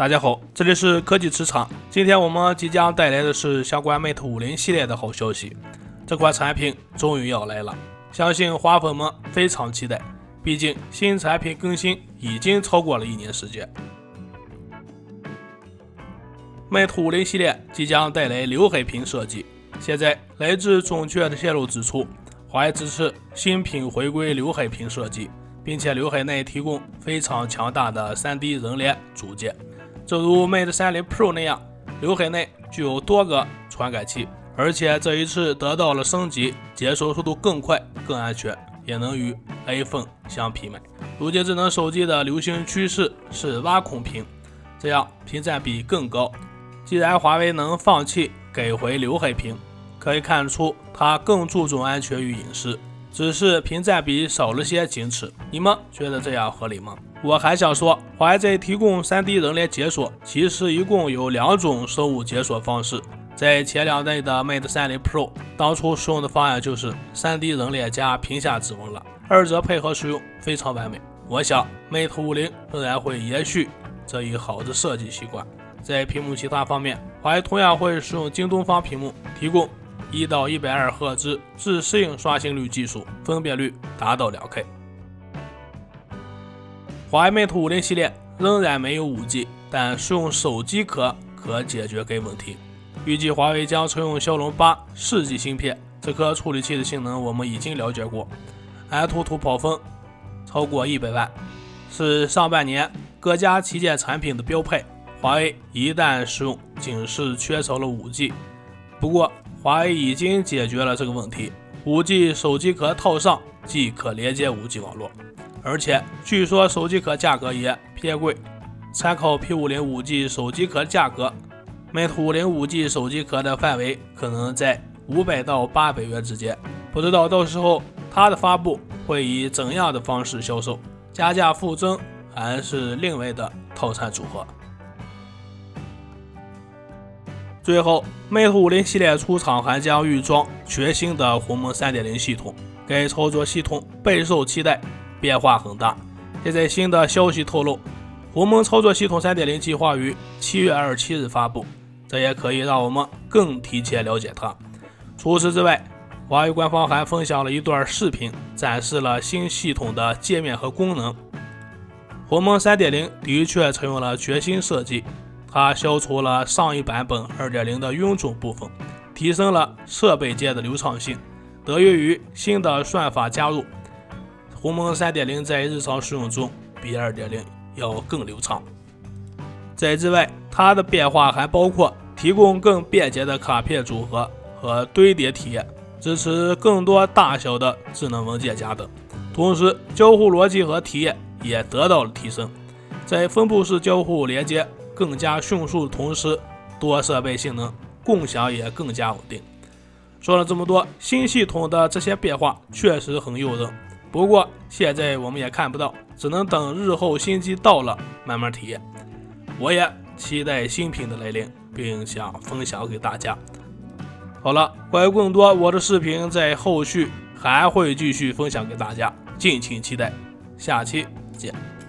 大家好，这里是科技磁场。今天我们即将带来的是相关 Mate 五零系列的好消息。这款产品终于要来了，相信花粉们非常期待。毕竟新产品更新已经超过了一年时间。Mate 五零系列即将带来刘海屏设计。现在来自准确的泄露指出，华为支持新品回归刘海屏设计，并且刘海内提供非常强大的 3D 人脸组件。正如 Mate 30 Pro 那样，刘海内具有多个传感器，而且这一次得到了升级，解锁速度更快、更安全，也能与 iPhone 相媲美。如今智能手机的流行趋势是挖孔屏，这样屏占比更高。既然华为能放弃改回刘海屏，可以看出它更注重安全与隐私，只是屏占比少了些仅此。你们觉得这样合理吗？我还想说，华为在提供 3D 人脸解锁，其实一共有两种生物解锁方式。在前两代的 Mate 30 Pro，当初使用的方案就是 3D 人脸加屏下指纹了，二者配合使用非常完美。我想 Mate 50仍然会延续这一好的设计习惯。在屏幕其他方面，华为同样会使用京东方屏幕，提供一到一百二赫兹自适应刷新率技术，分辨率达到两 K。华为 Mate 50系列仍然没有 5G，但使用手机壳可解决该问题。预计华为将采用骁龙八 4G 芯片，这颗处理器的性能我们已经了解过，安兔兔跑分超过100万，是上半年各家旗舰产品的标配。华为一旦使用，仅是缺少了 5G。不过华为已经解决了这个问题，5G 手机壳套上即可连接 5G 网络。而且据说手机壳价格也偏贵，参考 P50 5G 手机壳价格，Mate 50 5G 手机壳的范围可能在五百到八百元之间，不知道到时候它的发布会以怎样的方式销售，加价附赠还是另外的套餐组合。最后，Mate 50系列出厂还将预装全新的鸿蒙3.0系统，该操作系统备受期待。变化很大。现在新的消息透露，鸿蒙操作系统3.0计划于七月二十七日发布，这也可以让我们更提前了解它。除此之外，华为官方还分享了一段视频，展示了新系统的界面和功能。鸿蒙3.0的确采用了全新设计，它消除了上一版本2.0的臃肿部分，提升了设备间的流畅性。得益于新的算法加入。鸿蒙3.0在日常使用中比2.0要更流畅。在之外，它的变化还包括提供更便捷的卡片组合和堆叠体验，支持更多大小的智能文件夹等。同时，交互逻辑和体验也得到了提升，在分布式交互连接更加迅速，同时多设备性能共享也更加稳定。说了这么多，新系统的这些变化确实很诱人。不过现在我们也看不到，只能等日后新机到了慢慢体验。我也期待新品的来临，并想分享给大家。好了，关于更多我的视频，在后续还会继续分享给大家，敬请期待。下期见。